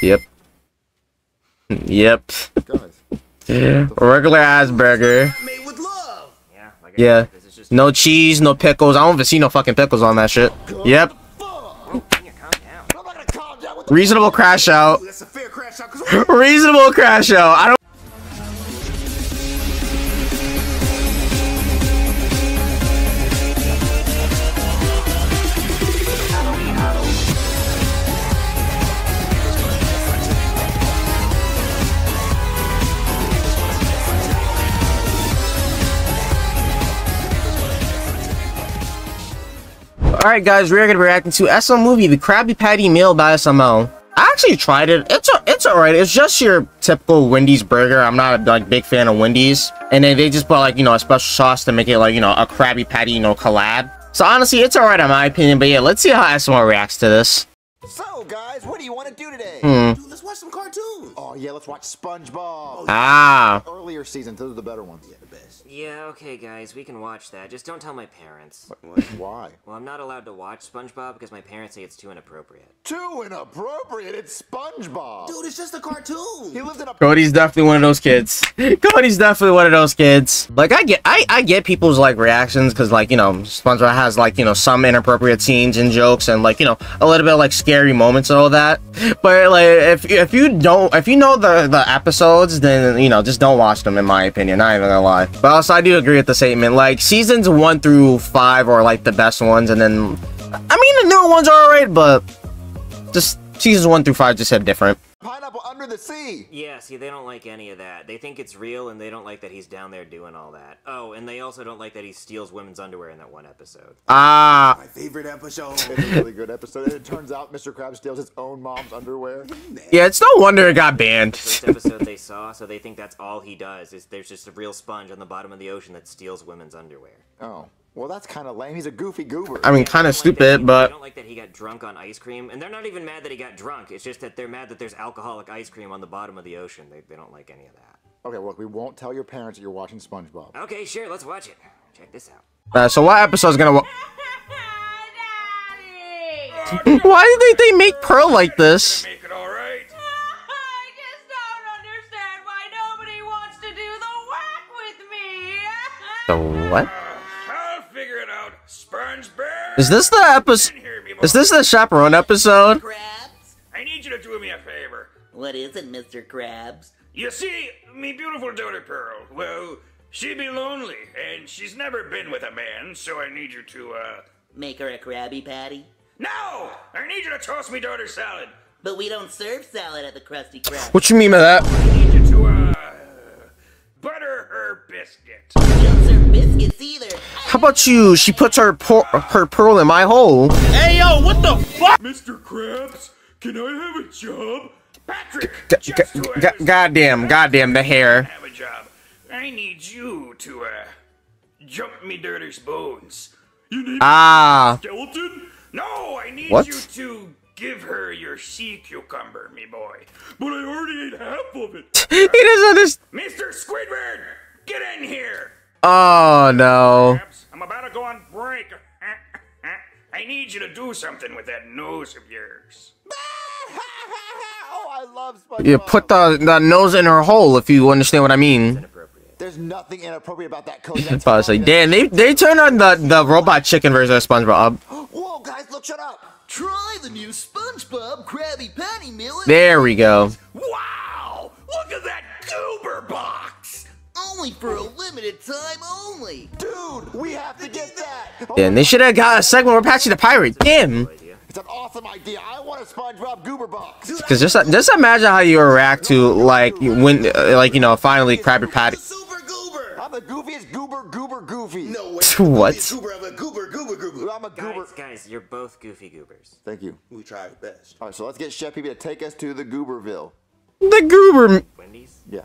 Yep. Yep. Guys, Regular ass burger. Made with love. Yeah, like Yeah. said, this is just No cheese, no pickles. I don't even see no fucking pickles on that shit. Yep. Calm down. I'm not gonna calm down with the Reasonable crash out. That's crash out. Reasonable crash out. I don't. Alright guys, we're gonna be reacting to SML movie, the Krabby Patty meal by SML. I actually tried it. It's a, it's alright. It's just your typical Wendy's burger. I'm not a like big fan of Wendy's. And then they just put like, you know, a special sauce to make it like, you know, a Krabby Patty, you know, collab. So honestly, it's alright in my opinion. But yeah, let's see how SML reacts to this. So, guys, what do you want to do today? Hmm. Dude, let's watch some cartoons. Oh, yeah, let's watch SpongeBob. Ah. Earlier seasons, those are the better ones. The best. Yeah, okay, guys, we can watch that. Just don't tell my parents. Why? Well, I'm not allowed to watch SpongeBob because my parents say it's too inappropriate. Too inappropriate. It's SpongeBob. Dude, it's just a cartoon. He lives in a. Cody's definitely one of those kids. Cody's definitely one of those kids. Like I get, I, I get people's like reactions because like you know, SpongeBob has like you know some inappropriate scenes and jokes and like you know a little bit of, like scary moments and all that. But like if if you don't, if you know the the episodes, then you know just don't watch them. In my opinion, not even gonna lie. But also I do agree with the statement. Like seasons one through five are like the best ones, and then I mean the newer ones are alright, but just seasons one through five just hit different. Pineapple under the sea. Yeah, see, they don't like any of that. They think it's real, and they don't like that he's down there doing all that. Oh, and they also don't like that he steals women's underwear in that one episode. Ah. My favorite episode. It's a really good episode. And it turns out Mr. Krabs steals his own mom's underwear. Yeah, it's no wonder it got banned. First episode they saw, so they think that's all he does. Is there's just a real sponge on the bottom of the ocean that steals women's underwear. Oh, well, that's kind of lame. He's a goofy goober. I mean, kind of don't like stupid, he- but they don't like that he got drunk on ice cream, and they're not even mad that he got drunk. It's just that they're mad that there's alcoholic ice cream on the bottom of the ocean. They, they don't like any of that. okay, well, we won't tell your parents that you're watching SpongeBob. Okay, sure, let's watch it. Check this out. uh, so what episode's gonna? Wa- Why do they they make Pearl like this? Make it Is this the episode? Is this the chaperone episode? Krabs? I need you to do me a favor. What is it, Mr. Krabs? You see, me beautiful daughter Pearl. Well, she be lonely, and she's never been with a man, so I need you to, uh. Make her a Krabby Patty? No! I need you to toss me daughter salad. But we don't serve salad at the Krusty Krab. What you mean by that? I need you to. Butter her biscuit. We biscuits either. How about you? She puts her por- her pearl in my hole. Hey yo, what the fuck? Mr. Krabs, can I have a job? Patrick! G- just g- who g- has- goddamn, goddamn the hair. have a job. I need you to, uh, jump me daughter's bones. You need Ah, skeleton? No, I need What? you to give her your sea cucumber, me boy. But I already ate half of it. he doesn't understand. Mr. Squidward, get in here. Oh no. I'm about to go on break. I need you to do something with that nose of yours. oh, I love SpongeBob. You put the the nose in her hole if you understand what I mean. There's nothing inappropriate about that Cody. That's But I like, fine. damn, they they turned on the the robot chicken version of SpongeBob. Whoa, guys, look, shut up. Try the new SpongeBob Krabby Patty meal. There we go. Wow! Look at that goober box! Only for a limited time only. Dude, we have to get that. Damn, they should have got a segment where Patchy the Pirate. Damn. It's an awesome idea. I want a SpongeBob goober box. Cause just just imagine how you react to like when uh, like you know finally Krabby Patty. Super goober. I'm the goofiest goober goober goofy. No way. What? Goofiest Goober of a goober goober goober. I'm a goober. Guys, guys, you're both goofy goobers. Thank you. We try our best. All right, so let's get Chef Pee Pee to take us to the Gooberville. The goober. Wendy's? Yeah.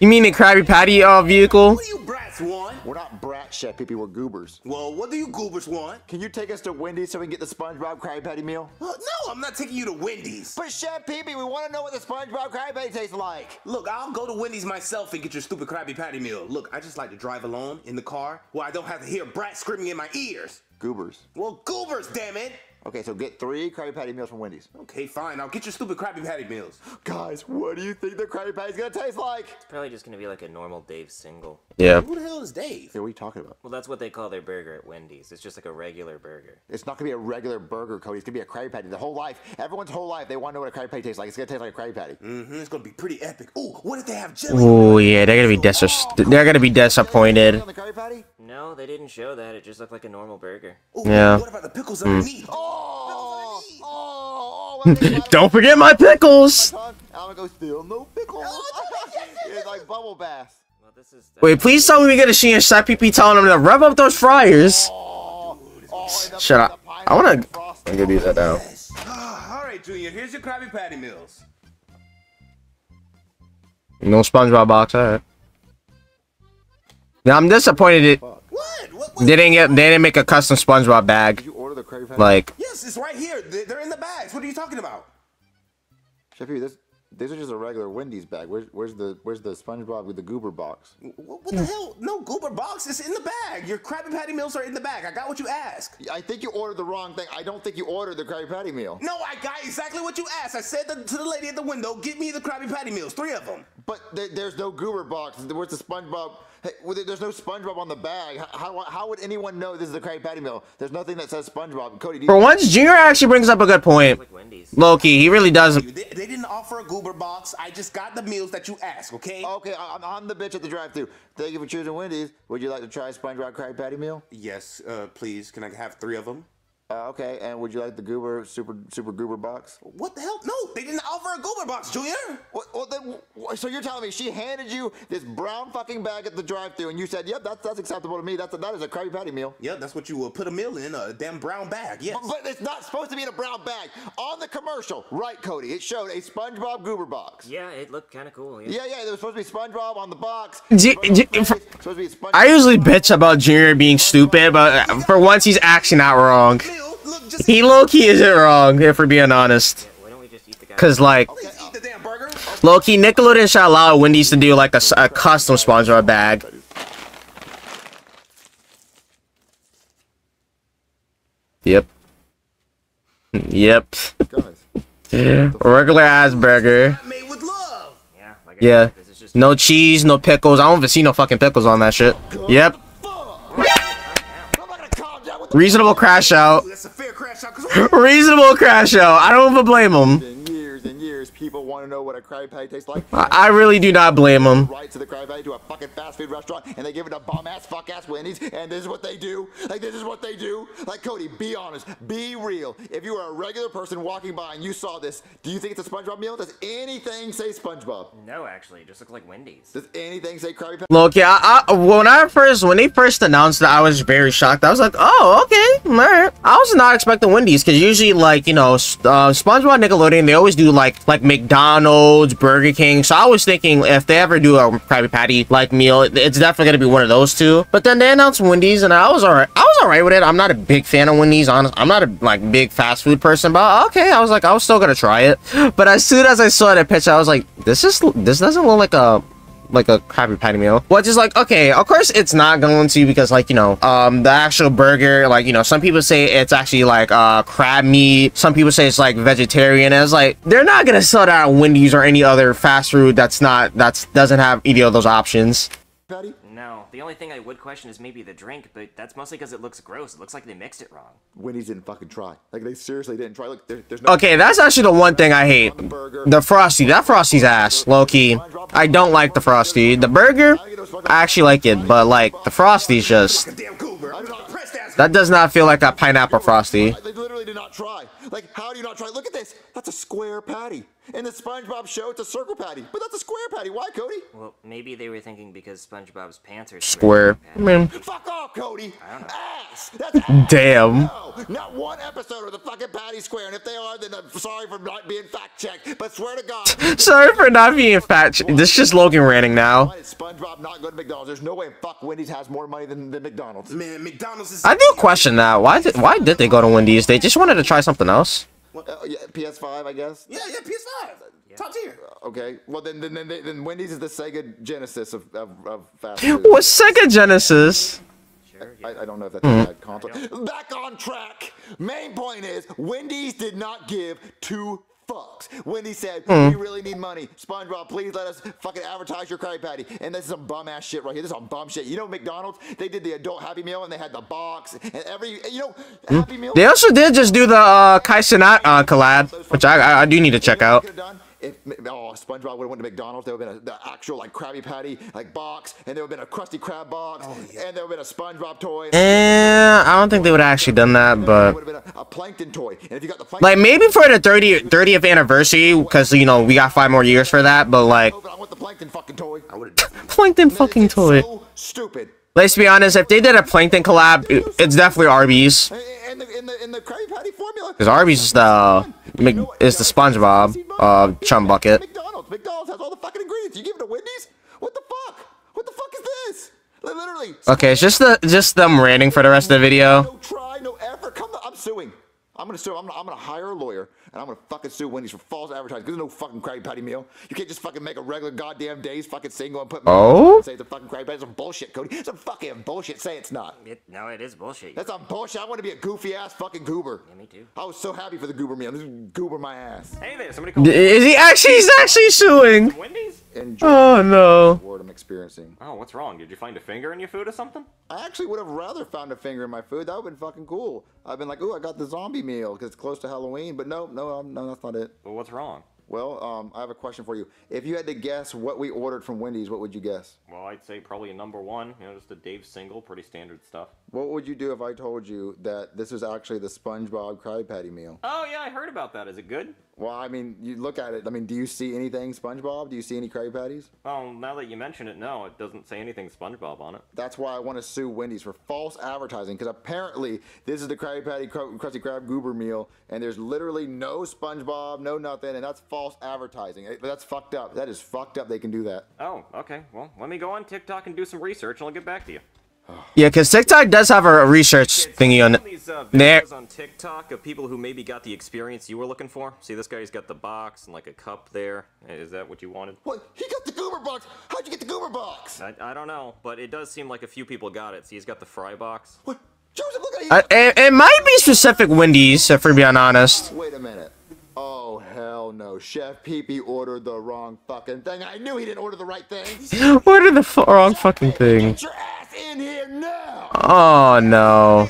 You mean the Krabby Patty uh, vehicle? What do you brats want? We're not brat Chef Pee Pee, we're goobers. Well, what do you goobers want? Can you take us to Wendy's so we can get the SpongeBob Krabby Patty meal? Well, no, I'm not taking you to Wendy's. But Chef Pee Pee, we want to know what the SpongeBob Krabby Patty tastes like. Look, I'll go to Wendy's myself and get your stupid Krabby Patty meal. Look, I just like to drive alone in the car where I don't have to hear brats screaming in my ears. Goobers. Well, goobers, damn it! Okay, so get three Krabby Patty meals from Wendy's. Okay, fine. I'll get your stupid Krabby Patty meals. Guys, what do you think the Krabby Patty's gonna taste like? It's probably just gonna be like a normal Dave single. Yeah. Who the hell is Dave? What are you talking about? Well, that's what they call their burger at Wendy's. It's just like a regular burger. It's not gonna be a regular burger, Cody. It's gonna be a Krabby Patty. The whole life, everyone's whole life, they want to know what a Krabby Patty tastes like. It's gonna taste like a Krabby Patty. Mm-hmm, it's gonna be pretty epic. Ooh, what if they have jelly? Oh yeah, they're gonna be dis- They're gonna be disappointed. On the Krabby Patty? No, they didn't show that. It just looked like a normal burger. Ooh, Yeah. What about the pickles underneath? Oh, oh, oh, oh, oh, Don't forget my pickles. I'm gonna go steal no pickles. it's like bubble bath. Well, this is. Wait, please tell me we get a Sheen Side PP telling them to rev up those fryers. And the- Shut up. I wanna. I'm gonna do that now. All right, Junior. Here's your Krabby Patty meals. No SpongeBob box. Alright. Now I'm disappointed it What? What? what? they didn't get they didn't make a custom SpongeBob bag. Did you order the Krabby Patty? Like Yes, it's right here. They- They're in the bags. What are you talking about? Chefy, this these are just a regular Wendy's bag. Where's where's the where's the SpongeBob with the goober box? What, what the hell? No goober box. It's in the bag. Your Krabby Patty meals are in the bag. I got what you asked. I think you ordered the wrong thing. I don't think you ordered the Krabby Patty meal. No, I got exactly what you asked. I said to the lady at the window, "Get me the Krabby Patty meals, three of them." But there, there's no goober box. Where's the SpongeBob? Hey, well, there's no SpongeBob on the bag. How, how, how would anyone know this is the Krabby Patty meal? There's nothing that says SpongeBob. Cody, do you, for once, Junior actually brings up a good point. Like Wendy's. Loki, he really does. They, they didn't offer a goober box. I just got the meals that you asked. Okay? Okay, I- I'm, I'm the bitch at the drive through Thank you for choosing Wendy's. Would you like to try a SpongeBob Krabby Patty meal? Yes, uh, please. Can I have three of them? Uh, okay, and would you like the goober super super goober box? What the hell? No, they didn't offer a goober box, Junior. What, well, then, so you're telling me she handed you this brown fucking bag at the drive-thru, and you said, "Yep, that's that's acceptable to me. That's a, that is a Krabby Patty meal." Yeah, that's what you would put a meal in a damn brown bag. Yes. But it's not supposed to be in a brown bag. On the commercial, right, Cody? It showed a SpongeBob goober box. Yeah, it looked kind of cool. Yeah. Yeah, yeah, there was supposed to be SpongeBob on the box. J- J- supposed to be SpongeBob. I usually bitch about Junior being stupid, but uh, for once he's actually not wrong. Meal, look, just He low key isn't wrong, if we're being honest. Why don't we just eat the guy? Cause like please eat the damn burger. low key, Nickelodeon should allow Wendy's to do like a custom SpongeBob bag. Yep. Yep. Regular ass burger. Made with love. Yeah. Yeah. said, this is just. No cheese, no pickles. I don't even see no fucking pickles on that shit. Yep. I'm not gonna calm down with the Reasonable crash out. That's a fair crash out. Cause Reasonable crash out. I don't even blame him. in years and years, people want to know what a Krabby Patty tastes like. I I really do not blame them. right to the Krabby Patty to a fucking fast food restaurant and they give it a bum ass fuck ass Wendy's and this is what they do. Like this is what they do. Like Cody, be honest, be real. If you were a regular person walking by and you saw this, do you think it's a SpongeBob meal? Does anything say SpongeBob? No, actually, it just looks like Wendy's. Does anything say Krabby Patty? Look, yeah, I, I, when I first when they first announced that, I was very shocked. I was like, oh, okay, all right. I was not expecting Wendy's because usually, like you know, uh, SpongeBob, Nickelodeon, they always do like like McDonald's, Burger King. So I was thinking if they ever do a Krabby Patty like meal, it's definitely gonna be one of those two. But then they announced Wendy's, and I was alright. I was alright with it. I'm not a big fan of Wendy's. Honest, I'm not a like big fast food person, but okay, I was like, I was still gonna try it. But as soon as I saw that picture, I was like, this is this doesn't look like a like a Krabby Patty meal. Which is like, okay, of course it's not going to because like, you know, um, the actual burger, like, you know, some people say it's actually like uh crab meat. Some people say it's like vegetarian. And it's like, they're not gonna sell that at Wendy's or any other fast food that's not, that's doesn't have any of those options. No, the only thing I would question is maybe the drink, but that's mostly because it looks gross. It looks like they mixed it wrong. Wendy's didn't fucking try. Like they seriously didn't try. Look, there, there's no Okay, that's actually the one thing I hate. The Frosty. That Frosty's ass, low key. I don't like the Frosty. The burger, I actually like it, but like the Frosty's just a damn goober. I'm not pressed ass. that does not feel like a pineapple Frosty. They literally did not try. Like, how do you not try? Look at this. That's a square patty. In the SpongeBob show, it's a circle patty. But that's a square patty. Why, Cody? Well, maybe they were thinking because SpongeBob's pants are Square. I mean, Fuck off, Cody. Ass. That's ass. damn. No, not one episode of the fucking patty square. And if they are, then I'm sorry for not being fact checked. But swear to God. Sorry for not being fat. sh- This is just Logan ranting now. Why did SpongeBob not go to McDonald's? There's no way fuck Wendy's has more money than, than McDonald's. Man, McDonald's is. I do question that. Why did why did they go to Wendy's? They just wanted to try something else. Uh, yeah, PS5, I guess. Yeah, yeah, PS5. Top tier. Okay. Well, then then, then, then Wendy's is the Sega Genesis of, of, of fast food. What's Sega Genesis? Sure. I, I don't know if that's a bad conflict. Back on track. Main point is Wendy's did not give two fucks. Said, we really need money. SpongeBob, please let us fucking advertise your Krabby Patty. And this is some bum ass shit right here. This is some bum shit. You know McDonald's? They did the adult Happy Meal and they had the box and every, you know, Happy Meal. They also did just do the uh, Kai Cenat uh, collab, which I, I I do need to check You know what out. done? If oh SpongeBob would have went to McDonald's, there would have been a, the actual like Krabby Patty like box, and there would have been a Krusty Krab box, Oh, and there would have been a SpongeBob toy. Eh, I don't think they would have actually done that, but would have been a, a Plankton toy, and if you got the Plankton like maybe for the 30, 30th anniversary, because you know we got five more years for that. But like, I want the Plankton fucking toy. I would have. Plankton fucking toy. So stupid. Let's be honest, if they did a Plankton collab, it- it's definitely Arby's. In the in the in the Krabby Patty formula. Because Arby's is the Mc- is the SpongeBob uh chum bucket. McDonald's. McDonald's has all the fucking ingredients. You give it to Wendy's? What the fuck? What the fuck is this? Like, Literally. Okay, it's just the just them ranting for the rest of the video. No try, no effort. Come, I'm suing. I'm gonna sue. I'm I'm gonna hire a lawyer and I'm gonna fucking sue Wendy's for false advertising. Cause there's no fucking Krabby Patty meal. You can't just fucking make a regular goddamn Dave's fucking single and put. Oh? and Say it's a fucking Krabby Patty. Some bullshit, Cody. It's some fucking bullshit. Say it's not. It, no, it is bullshit. That's some bullshit. I want to be a goofy ass fucking goober. Yeah, me too. I was so happy for the goober meal. This is goober my ass. Hey there, somebody called Is he actually? He's actually suing. Wendy's? Enjoy Oh no. the word I'm experiencing. Oh, what's wrong? Did you find a finger in your food or something? I actually would have rather found a finger in my food. That would have been fucking cool. I've been like, ooh, I got the zombie meal because it's close to Halloween. But no, no, um, no, that's not it. Well, what's wrong? Well, um, I have a question for you. If you had to guess what we ordered from Wendy's, what would you guess? Well, I'd say probably a number one. You know, just a Dave single, pretty standard stuff. What would you do if I told you that this was actually the SpongeBob Krabby Patty meal? Oh yeah, I heard about that. Is it good? Well, I mean, you look at it. I mean, do you see anything SpongeBob? Do you see any Krabby Patties? Oh, now that you mention it, no, it doesn't say anything SpongeBob on it. That's why I want to sue Wendy's for false advertising because apparently this is the Krabby Patty Kr- Krusty Krab Goober meal and there's literally no SpongeBob, no nothing, and that's false advertising. That's fucked up. That is fucked up. They can do that. Oh, okay. Well, let me go on TikTok and do some research, and I'll get back to you. Yeah, because TikTok does have a research thingy on it. These uh, There- videos on TikTok of people who maybe got the experience you were looking for. See, this guy's got the box and like a cup there. Is that what you wanted? What? He got the Goober box. How'd you get the Goober box? I, I don't know, but it does seem like a few people got it. See, he's got the fry box. What? Joseph, look at Uh, it, it might be specific Wendy's, if we're being honest. Wait a minute. Oh hell no! Chef Pee ordered the wrong fucking thing. I knew he didn't order the right thing. What are the f- wrong fucking thing? Get your ass in here now. Oh no.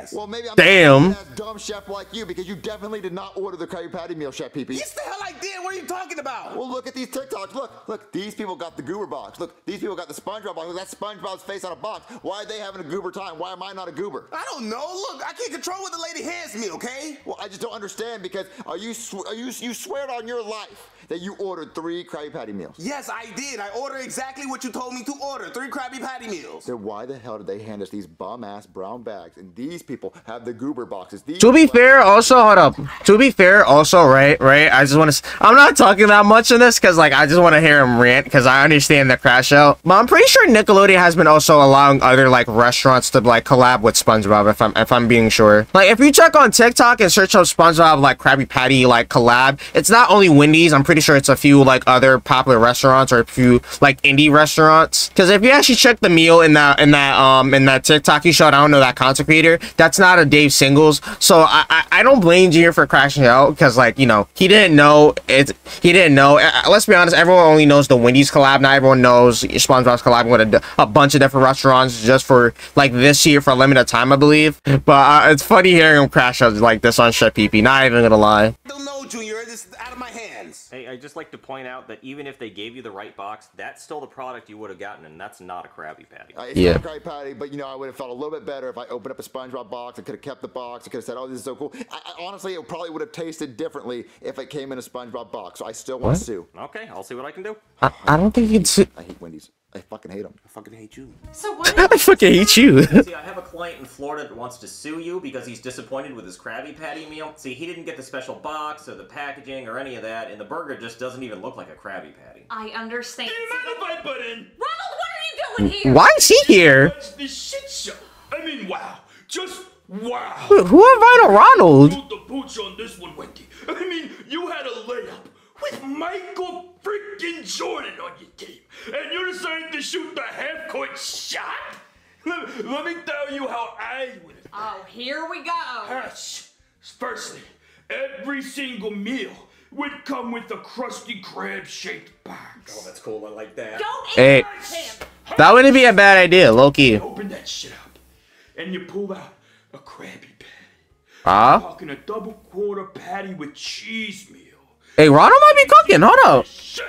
Like that I beat your ass. Well, maybe I'm Damn. a dumb chef like you because you definitely did not order the Krabby Patty meal, Chef Pee Yes, the hell I did. What are you talking about? Well, look at these TikToks. Look, look. These people got the Goober box. Look, these people got the SpongeBob box. Look, that's SpongeBob's face on a box. Why are they having a goober time? Why am I not a goober? I don't know. Look, I can't control what the lady hands me, okay? Well, I just don't understand because are you sw- are you you swear it on your life that you ordered three Krabby Patty meals? Yes, I did. I ordered exactly what you told me to order. Three Krabby Patty meals. Then why the hell did they hand us these bum ass brown bags and these people have the goober boxes? These To be fair, also hold up. To be fair, also right, right. I just want to. I'm not talking that much in this because like I just want to hear him rant because I understand the crash out. But I'm pretty sure Nickelodeon has been also allowing other like restaurants to like collab with SpongeBob. If I'm if I'm being sure. Like if you check on TikTok and search up SpongeBob like Krabby Patty like collab, it's not only Wendy's. I'm pretty sure it's a few like other popular restaurants or a few like indie restaurants. Because if you actually check the meal in that in that um in that TikTok you showed, I don't know that content creator. That's not a Dave Singles. So I I, I don't blame Junior for crashing out because like you know he didn't know it. He didn't know. Uh, Let's be honest. Everyone only knows the Wendy's collab. Not everyone knows SpongeBob's collab with a, a bunch of different restaurants just for like this year for a limited time, I believe. But uh, it's funny hearing him crash out like this on Chef PP. Not even gonna lie. Don't know, Junior. This is out of my hands. Hey, I'd just like to point out that even if they gave you the right box, that's still the product you would have gotten, and that's not a Krabby Patty. Uh, it's Yeah. not a Krabby Patty, but you know, I would have felt a little bit better if I opened up a SpongeBob box. I could have kept the box. I could have said, "Oh, this is so cool." I, I, honestly, it probably would have tasted differently if it came in a SpongeBob box. So I still want to sue. Okay, I'll see what I can do. I, I don't think you can. Su- I hate Wendy's. I fucking hate him. I fucking hate you. So what? I fucking hate you. See, I have a client in Florida that wants to sue you because he's disappointed with his Krabby Patty meal. See, he didn't get the special box or the packaging or any of that, and the burger just doesn't even look like a Krabby Patty. I understand. Do you mind if I butt in? Ronald, what are you doing here? Why is he here? Watch this shit show. I mean, wow. Just wow. Who invited Ronald? Hold the boots on this one, Wendy. I mean, you had a layup with Michael freaking Jordan on your team, and you decided to shoot the half-court shot? Let, let me tell you how I would. Oh, here we go. Yes. Firstly, every single meal would come with a Krusty Krab-shaped box. Oh, that's cool. I like that. Don't Hey. encourage him. That wouldn't be a bad idea, Loki. Open that shit up, and you pull out a Krabby Patty. Ah? Talking a double quarter patty with cheese meal. Hey, Ronald might be cooking. Hold up. Shit!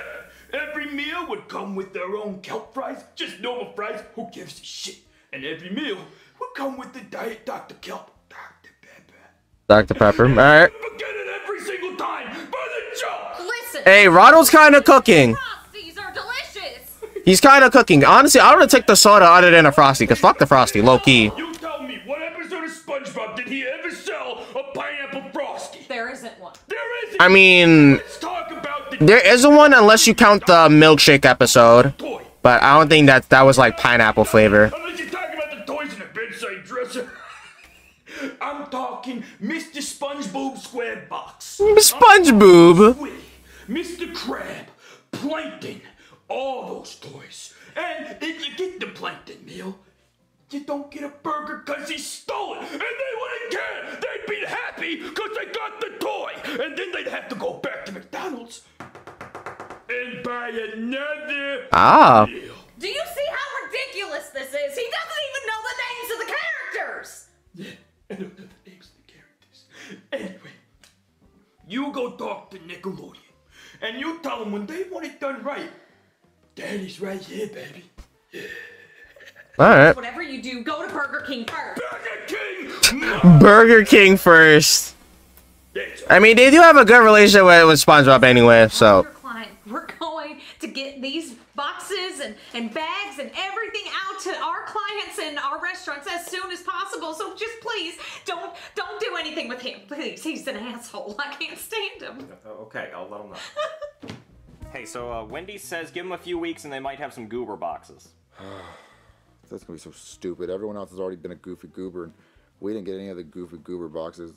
Every meal would come with their own kelp fries, just normal fries, who gives a shit? And every meal would come with the Diet Dr. Kelp, Dr. Pepper. Dr. Pepper. All right. Forget it every single time, by the jar! Listen. Hey, Ronald's kind of cooking. Frosties are delicious. He's kind of cooking. Honestly, I want to take the soda other than a Frosty, because fuck the Frosty, low key. You tell me, what episode of SpongeBob did he ever sell a pineapple frosty? There isn't one. There isn't. I mean, there isn't one unless you count the milkshake episode. But I don't think that that was like pineapple flavor. Unless you're talking about the toys in the bedside dresser. I'm talking Mr. SpongeBob Square Box. SpongeBob. Mr. Crab, Plankton, all those toys. And if you get the Plankton meal, you don't get a burger because he stole it. And they wouldn't care. They'd be happy because they got the toy. And then they'd have to go back Ah. Do you see how ridiculous this is? He doesn't even know the names of the characters. Yeah, I don't know the names of the characters. Anyway, you go talk to Nickelodeon, and you tell them when they want it done right, Daddy's right here, baby. All right. Whatever you do, go to Burger King first. Burger King! Burger King first. I mean, they do have a good relationship with, with SpongeBob anyway, so. Your client, we're going to get these boxes and, and bags and everything out to our clients and our restaurants as soon as possible. So just please don't don't do anything with him. Please, he's an asshole. I can't stand him. Oh, okay, I'll let him know. hey, so uh, Wendy says give him a few weeks and they might have some goober boxes. That's gonna be so stupid. Everyone else has already been a goofy goober, and we didn't get any of the goofy goober boxes.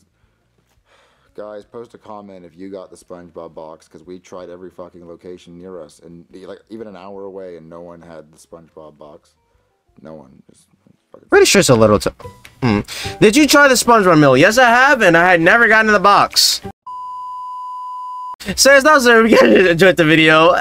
Guys, post a comment if you got the SpongeBob box, because we tried every fucking location near us, and like even an hour away, and no one had the SpongeBob box. No one. Just, Pretty sure it's a little. Hmm. Did you try the SpongeBob meal? Yes, I have, and I had never gotten in the box. Says that was guys enjoyed the video.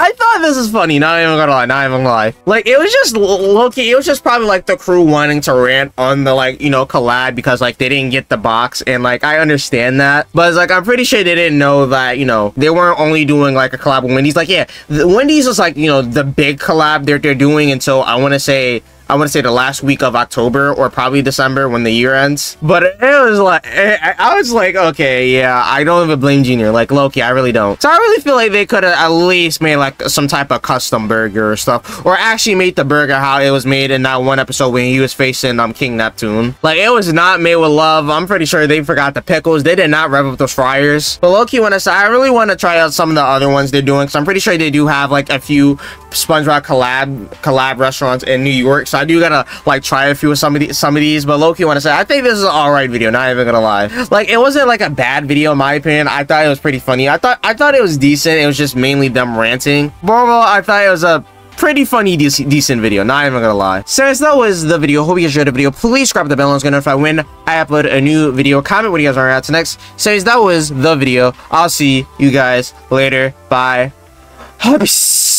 I thought this was funny. Not even gonna lie. Not even gonna lie. Like it was just Loki. It was just probably like the crew wanting to rant on the like you know collab because like they didn't get the box and like I understand that, but it's like I'm pretty sure they didn't know that you know they weren't only doing like a collab with Wendy's. Like yeah, the, Wendy's was like you know the big collab they're they're doing, and so I want to say I want to say the last week of October or probably December when the year ends. But it was like, I I was like, okay, yeah, I don't even blame Junior. Like Loki, I really don't. So I really feel like they could have at least made like some type of custom burger or stuff, or actually made the burger how it was made in that one episode when he was facing um King Neptune. Like it was not made with love. I'm pretty sure they forgot the pickles. They did not rev up those fryers. But Loki, when I say I really want to try out some of the other ones they're doing, because I'm pretty sure they do have like a few SpongeBob collab collab restaurants in New York. So I do gotta like try a few of some of these some of these. But Loki want to say I think this is an alright video, not even gonna lie. Like it wasn't like a bad video in my opinion. I thought it was pretty funny. I thought I thought it was decent. It was just mainly them ranting. Overall, I thought it was a pretty funny dec- decent video not even gonna lie since that was the video hope you enjoyed the video please to the bell and gonna notify when i upload a new video comment what you guys want to react to next since that was the video i'll see you guys later bye Peace.